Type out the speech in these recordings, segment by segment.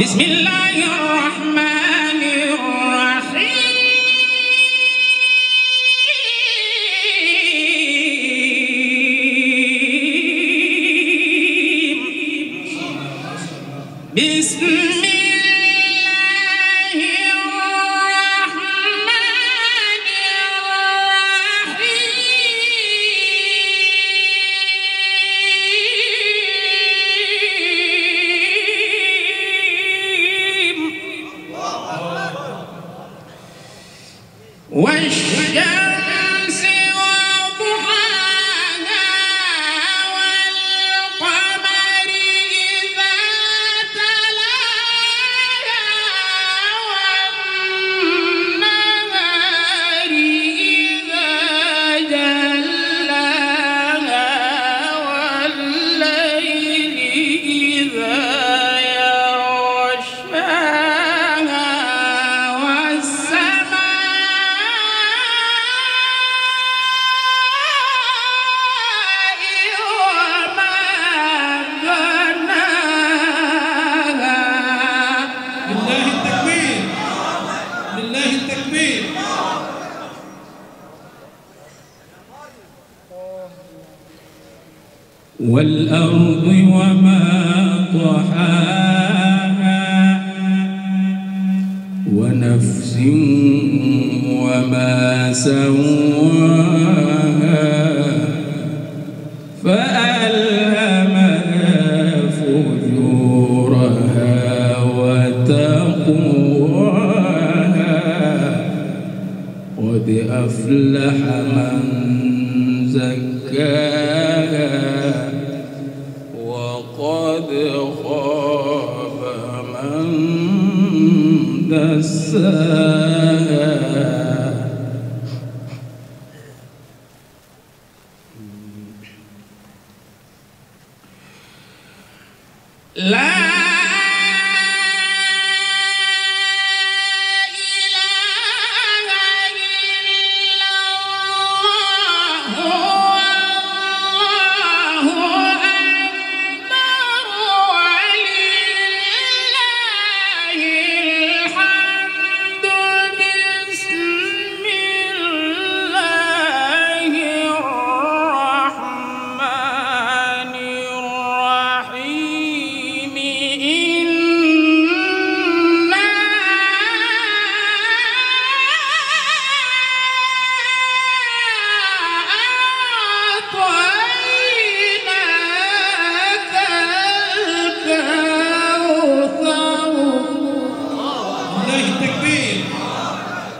بسم الله الرحمن والأرض وما طحاها ونفس وما سواها فألهمها فجورها وتقواها. قد أفلح من دساها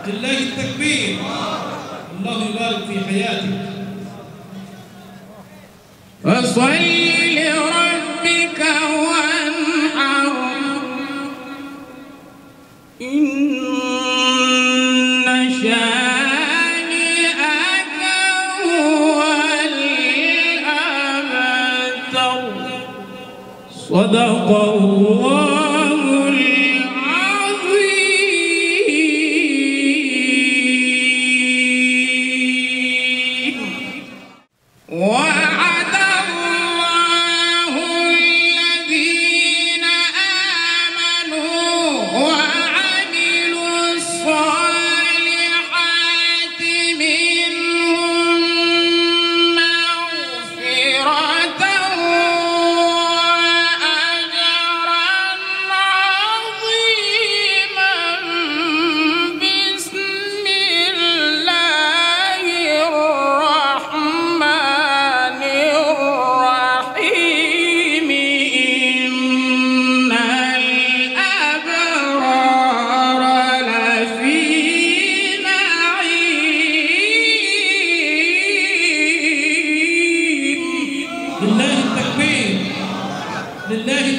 لله التكبير. الله يبارك في حياتك فصل لربك وانحر. إن شانئك هو الأبتر. صدق الله.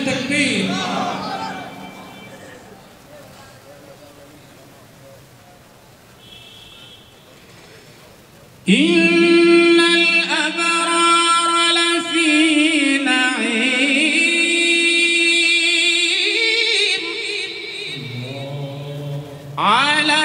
التكبير إن الأبرار لفي نعيم. على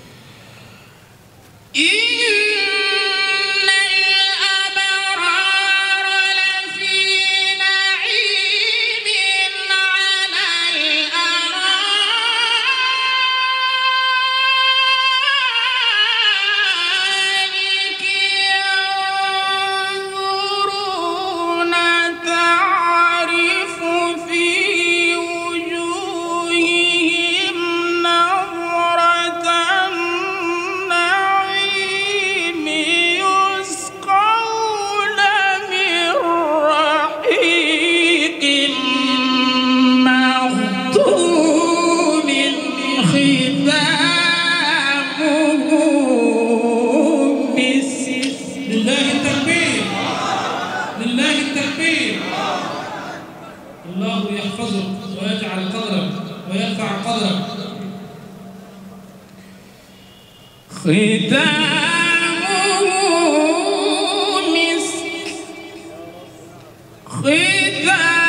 ختامه مسك. ختامه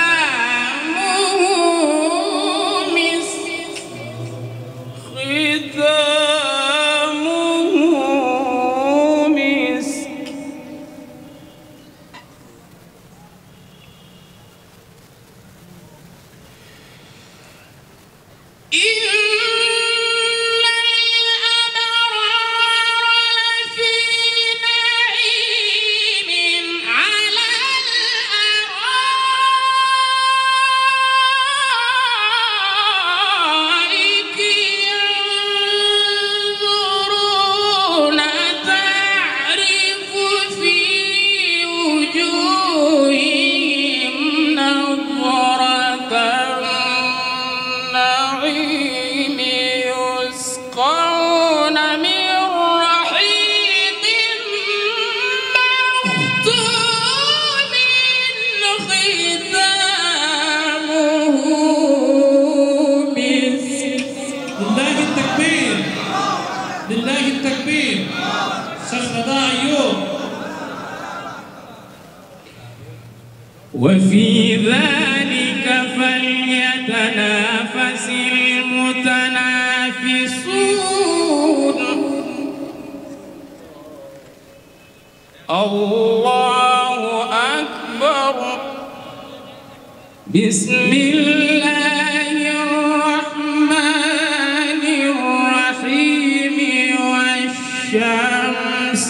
بسم الله الرحمن الرحيم والشمس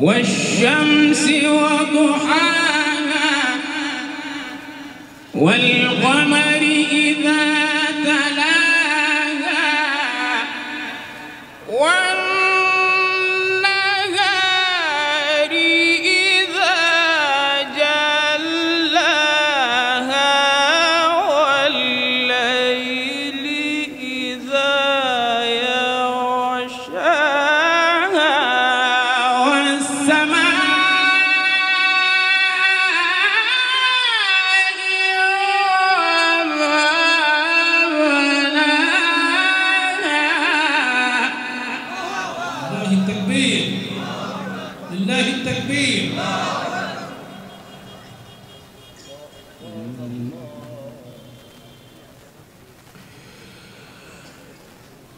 والشمس وضحاها والقمر إذا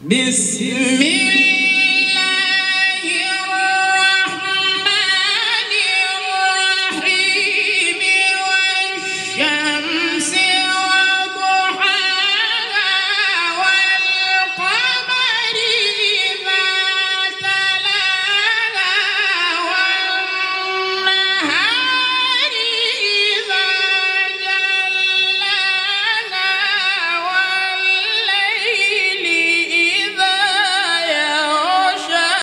بسم الله